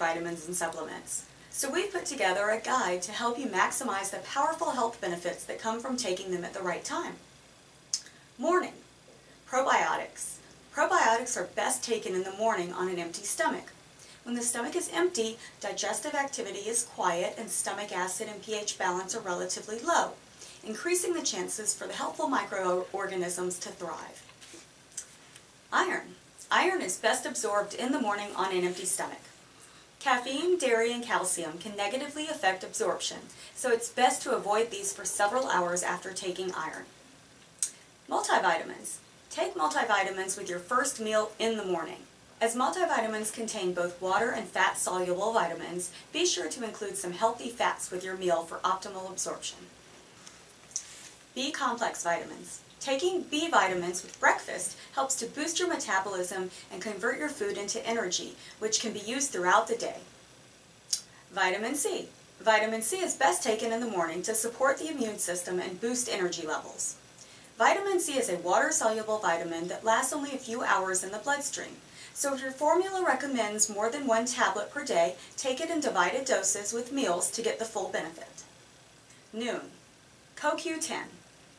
vitamins and supplements. So we've put together a guide to help you maximize the powerful health benefits that come from taking them at the right time. Morning. Probiotics. Probiotics are best taken in the morning on an empty stomach. When the stomach is empty, digestive activity is quiet and stomach acid and pH balance are relatively low, increasing the chances for the helpful microorganisms to thrive. Iron. Iron is best absorbed in the morning on an empty stomach. Caffeine, dairy, and calcium can negatively affect absorption, so it's best to avoid these for several hours after taking iron. Multivitamins. Take multivitamins with your first meal in the morning. As multivitamins contain both water and fat-soluble vitamins, be sure to include some healthy fats with your meal for optimal absorption. B-complex vitamins. Taking B vitamins with breakfast helps to boost your metabolism and convert your food into energy, which can be used throughout the day. Vitamin C. Vitamin C is best taken in the morning to support the immune system and boost energy levels. Vitamin C is a water-soluble vitamin that lasts only a few hours in the bloodstream. So if your formula recommends more than one tablet per day, take it in divided doses with meals to get the full benefit. Noon. CoQ10.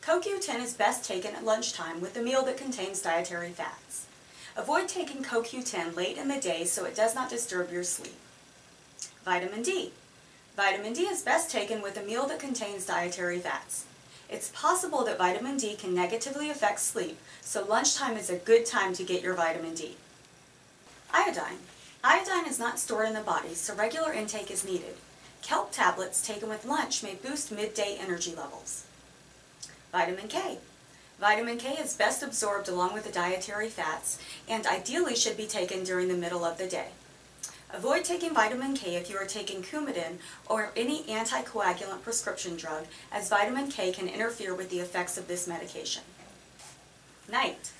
CoQ10 is best taken at lunchtime with a meal that contains dietary fats. Avoid taking CoQ10 late in the day so it does not disturb your sleep. Vitamin D. Vitamin D is best taken with a meal that contains dietary fats. It's possible that vitamin D can negatively affect sleep, so lunchtime is a good time to get your vitamin D. Iodine. Iodine is not stored in the body, so regular intake is needed. Kelp tablets taken with lunch may boost midday energy levels. Vitamin K. Vitamin K is best absorbed along with the dietary fats and ideally should be taken during the middle of the day. Avoid taking vitamin K if you are taking Coumadin or any anticoagulant prescription drug as vitamin K can interfere with the effects of this medication. Night.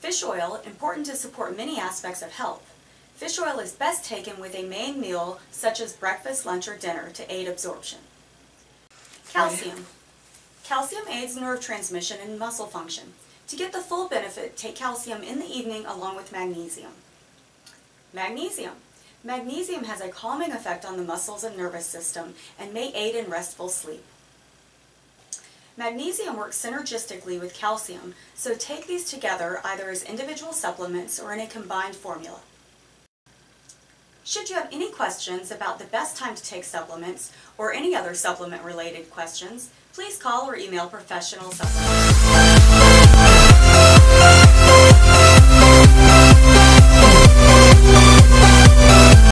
Fish oil, important to support many aspects of health. Fish oil is best taken with a main meal such as breakfast, lunch, or dinner to aid absorption. Calcium. Calcium aids nerve transmission and muscle function. To get the full benefit, take calcium in the evening along with magnesium. Magnesium. Magnesium has a calming effect on the muscles and nervous system and may aid in restful sleep. Magnesium works synergistically with calcium, so take these together either as individual supplements or in a combined formula. Should you have any questions about the best time to take supplements or any other supplement related questions, please call or email professional supplements.